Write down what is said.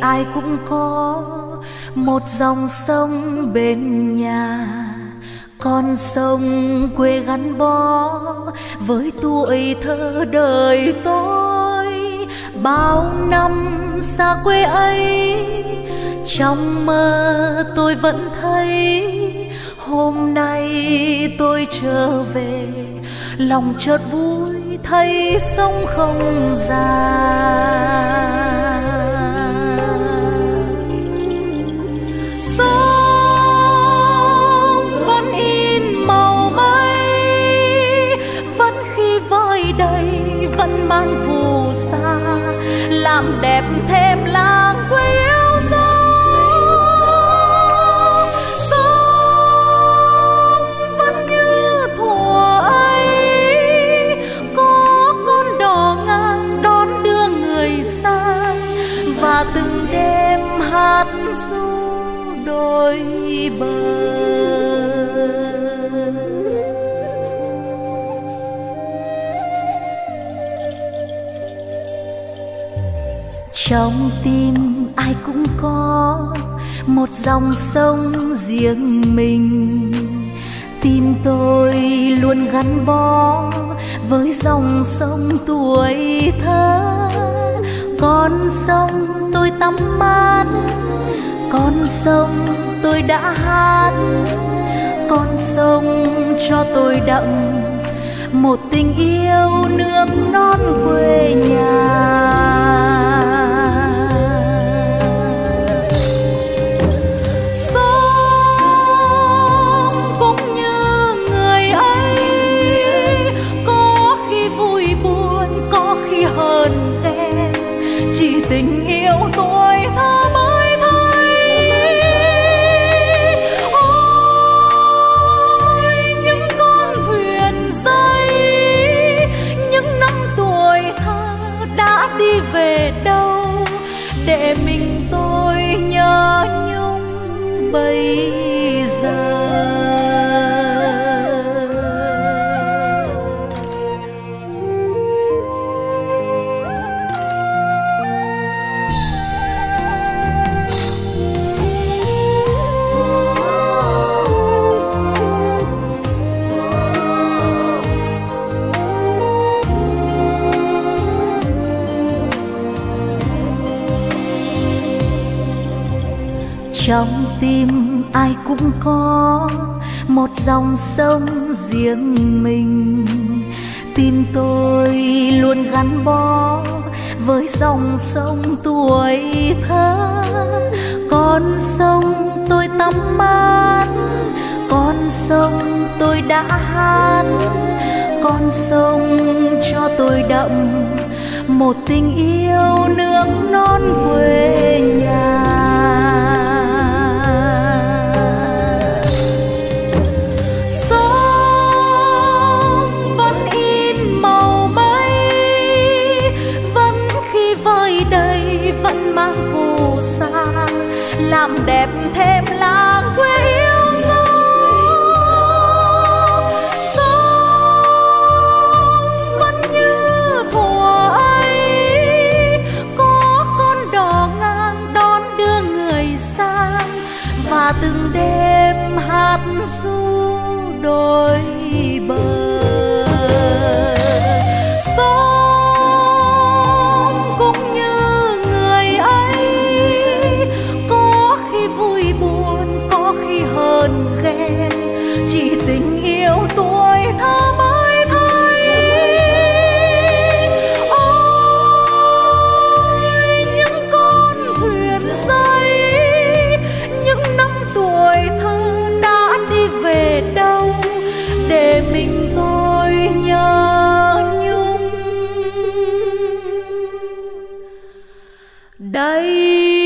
ai cũng có một dòng sông bên nhà. Con sông quê gắn bó với tuổi thơ đời tôi. Bao năm xa quê ấy, trong mơ tôi vẫn thấy. Hôm nay tôi trở về, lòng chợt vui thấy sông không già làm đẹp thêm làng quê yêu dấu. Sông vẫn như thuở ấy, có con đò ngang đón đưa người sang và từng đêm hát ru đôi bờ. Trong tim ai cũng có một dòng sông riêng mình. Tim tôi luôn gắn bó với dòng sông tuổi thơ. Con sông tôi tắm mát, con sông tôi đã hát. Con sông cho tôi đậm một tình yêu nước non quê để mình tôi nhớ nhung bây giờ. Trong tim ai cũng có một dòng sông riêng mình. Tim tôi luôn gắn bó với dòng sông tuổi thơ. Con sông tôi tắm mát, con sông tôi đã hát, con sông cho tôi đậm một tình yêu nước non quê nhà. phù sa, làm đẹp thêm làng quê yêu dấu sông vẫn như thuở ấy, có con đò ngang đón đưa người sang, và từng đêm hát du đồi đây.